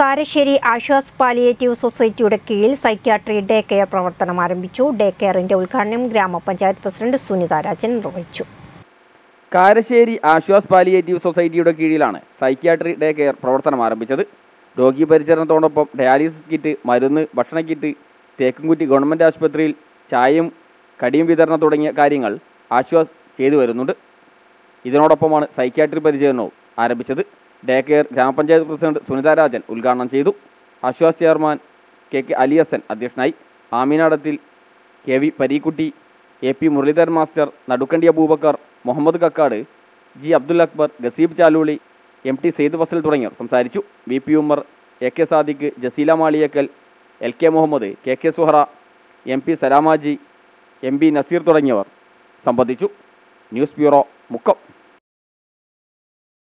Karassery Aswas palliative സൊസൈറ്റിയുടെ കീഴിൽ psychiatry day care പ്രവർത്തനം ആരംഭിച്ചു. ഡേ കെയറിന്റെ ഉദ്ഘാടനം ഗ്രാമപഞ്ചായത്ത് പ്രസിഡന്റ് സുനിത രാജൻ നിർവഹിച്ചു. കാരശ്ശേരി ആശ്വാസ് പാലിയേറ്റീവ് സൊസൈറ്റിയുടെ കീഴിലാണ് സൈക്യാട്രി ഡേ കെയർ പ്രവർത്തനം ആരംഭിച്ചത്. രോഗി പരിചരണത്തോടൊപ്പം ഡയാലിസിസ് കിറ്റ് മരുന്ന് ഭക്ഷണ കിറ്റ് തേക്കുംകുറ്റി ഗവൺമെന്റ് ആശുപത്രിയിൽ ചായയും കടിയും വിതരണം തുടങ്ങിയ കാര്യങ്ങൾ ആശ്വാസ് ചെയ്തു വരുന്നുണ്ട്. ഇതിനോടൊപ്പമാണ് സൈക്യാട്രി പരിചരണവും ആരംഭിച്ചത്. ഡേ കെയർ ഗ്രാമപഞ്ചായത്ത് പ്രസിഡന്റ് സുനിത രാജൻ ഉദ്ഘാടനം ചെയ്തു. Ashwas chairman K K Aliyasan അധ്യക്ഷനായി. ആമീനാടത്തിൽ K V Pareekutty A P Muraleedharan master Nadukkandi Abubakar Muhammad Kakkad G Abdul Akbar Gaseeb Chaluli M T Sayed Fasal തുടങ്ങിയവർ സംസാരിച്ചു. V P Ummer A K Sadiq Jaseela Maliyakkal L K Muhammad K K Suhara M P Salamaji M P Naseer തുടങ്ങിയവർ സംബന്ധിച്ചു. News bureau Mukkam.